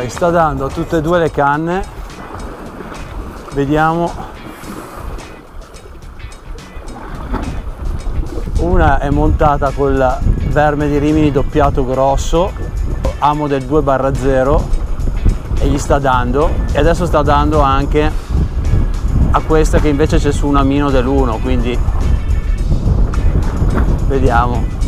allora sta dando a tutte e due le canne. Vediamo. Una è montata col verme di Rimini doppiato grosso amo del 2 barra 0 e gli sta dando. E adesso sta dando anche a questa che invece c'è su un amino dell'1 quindi vediamo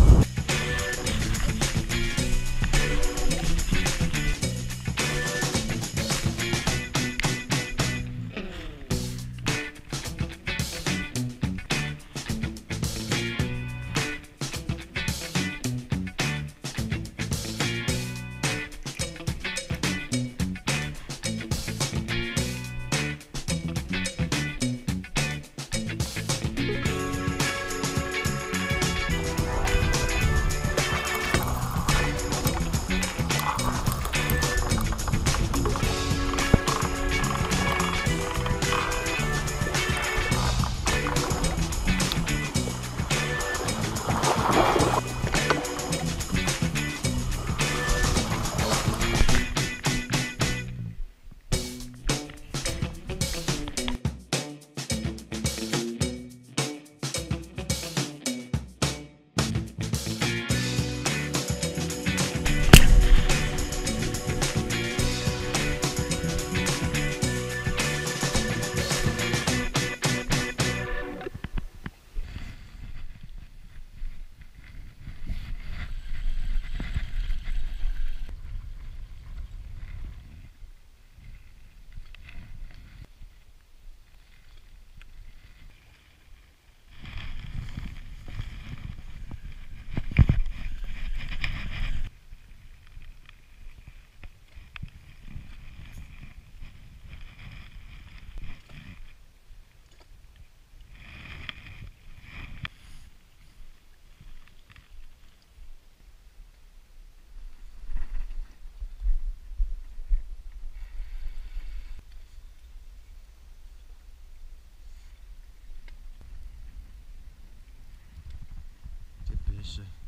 Oczywiście.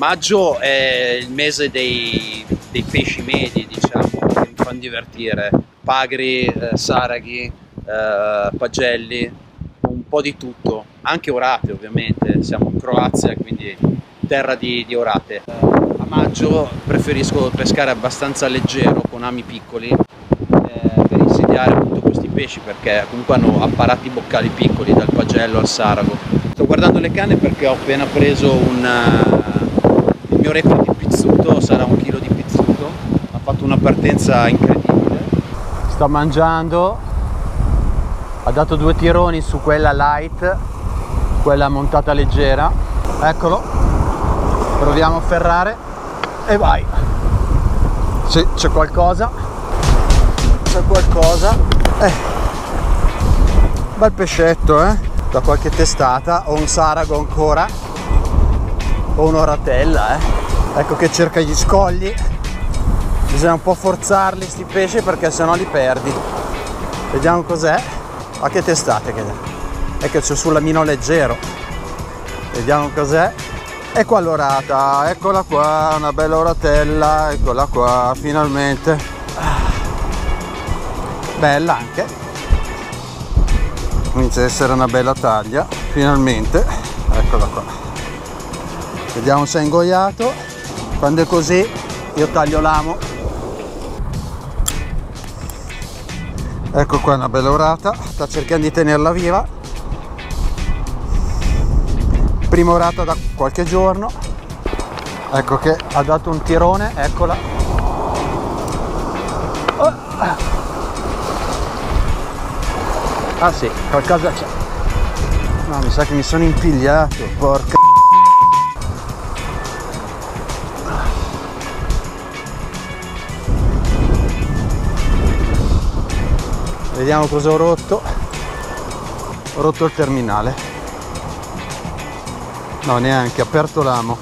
Maggio è il mese dei, dei pesci medi, diciamo, che mi fanno divertire. Pagri, eh, saraghi, eh, pagelli, un po' di tutto, anche orate ovviamente, siamo in Croazia quindi terra di, di orate. Eh, a maggio preferisco pescare abbastanza leggero con ami piccoli eh, per insidiare appunto questi pesci perché comunque hanno apparati boccali piccoli dal pagello al sarago. Sto guardando le canne perché ho appena preso un, il mio record di pizzuto, sarà un chilo di pizzuto, ha fatto una partenza incredibile. Sto mangiando, ha dato due tironi su quella light, quella montata leggera, eccolo, proviamo a ferrare. E vai. Sì, c'è qualcosa, c'è qualcosa, eh. bel pescetto eh. Da qualche testata. O un sarago ancora o un'oratella eh. ecco che cerca gli scogli. Bisogna un po' forzarli sti pesci perché sennò li perdi. Vediamo cos'è. Ma che testate che è? Che c'è sull'amino leggero. Vediamo cos'è. E qua l'orata eccola qua una bella oratella eccola qua finalmente. Bella anche. Comincia ad essere una bella taglia finalmente. Eccola qua vediamo se è ingoiato quando è così io taglio l'amo ecco qua una bella orata sta cercando di tenerla viva prima orata da qualche giorno ecco che ha dato un tirone eccola oh. Ah sì, qualcosa c'è. No, mi sa che mi sono impigliato, porca. Vediamo cosa ho rotto. Ho rotto il terminale. No, neanche, aperto l'amo.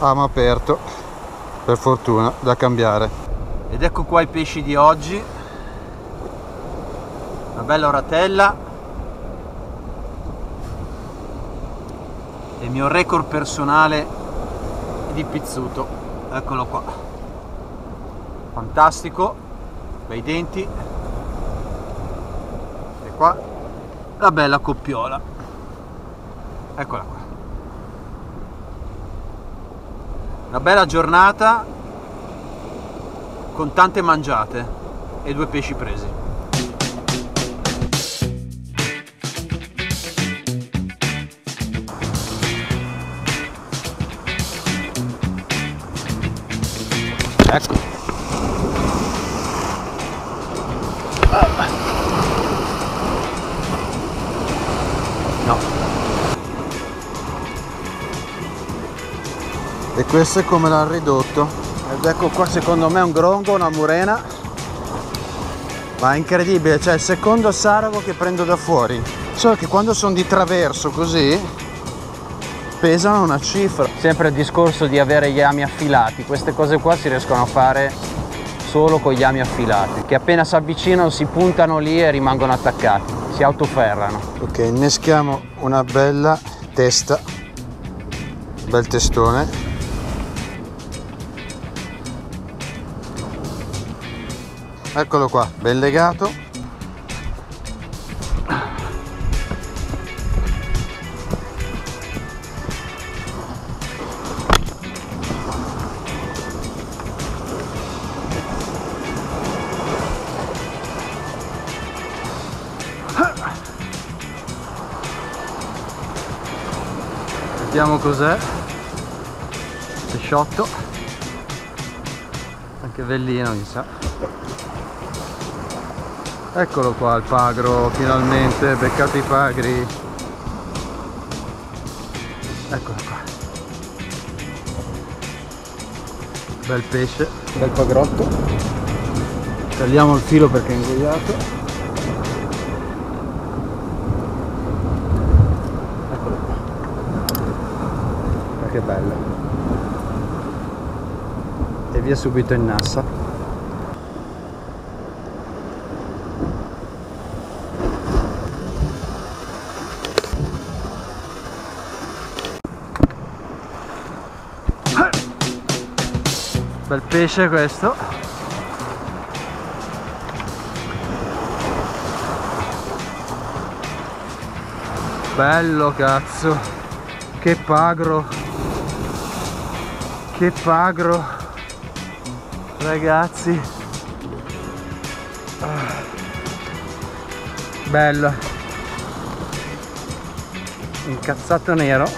Amo aperto. Per fortuna, da cambiare. Ed ecco qua i pesci di oggi una bella oratella il mio record personale di pizzuto eccolo qua fantastico bei denti e qua. La bella coppiola eccola qua. Una bella giornata con tante mangiate e due pesci presi e questo è come l'ha ridotto ed ecco qua secondo me un grongo una murena ma è incredibile cioè il secondo sarago che prendo da fuori solo che quando sono di traverso così pesano una cifra. Sempre il discorso di avere gli ami affilati, queste cose qua si riescono a fare solo con gli ami affilati, che appena si avvicinano si puntano lì e rimangono attaccati, si autoferrano. Ok, inneschiamo una bella testa, bel testone. Eccolo qua, ben legato. vediamo cos'è. Pesciotto anche bellino mi sa eccolo qua il pagro finalmente beccato i pagri. Eccolo qua. Bel pesce. Bel pagrotto. Tagliamo il filo perché è ingoiato. Che bello. E via subito in nassa bel pesce questo. Bello cazzo. Che pagro. Che pagro. Ragazzi. Bello. Incazzato nero.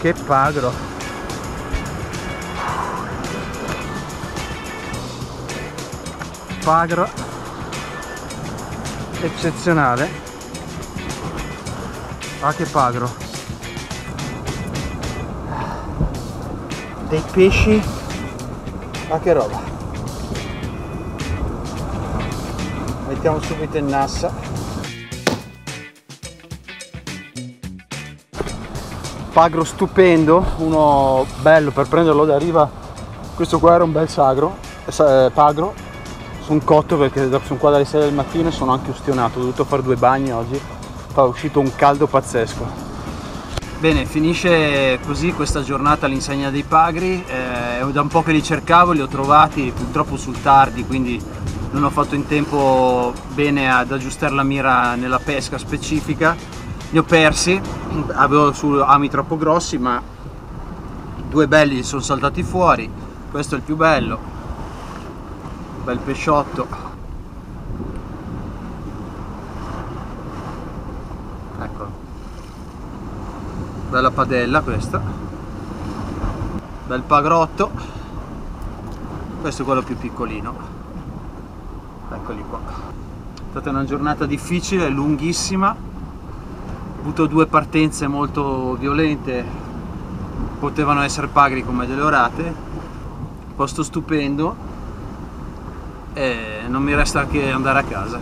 Che pagro pagro eccezionale. Ah che pagro Dei pesci. Ah che roba. Mettiamo subito in nassa. Pagro stupendo Uno bello per prenderlo da riva Questo qua era un bel sagro eh, Pagro Sono cotto perché sono qua dalle 6 del mattino e sono anche ustionato Ho dovuto fare due bagni oggi. Fa uscito un caldo pazzesco. Bene, finisce così questa giornata all'insegna dei Pagri, eh, da un po' che li cercavo, li ho trovati purtroppo sul tardi, quindi non ho fatto in tempo bene ad aggiustare la mira nella pesca specifica, li ho persi, avevo su ami troppo grossi ma due belli sono saltati fuori, questo è il più bello, bel pesciotto bella padella questa. Bel pagrotto. Questo è quello più piccolino. Eccoli qua. È stata una giornata difficile lunghissima. Ho avuto due partenze molto violente. Potevano essere pagri come delle orate. Posto stupendo e non mi resta che andare a casa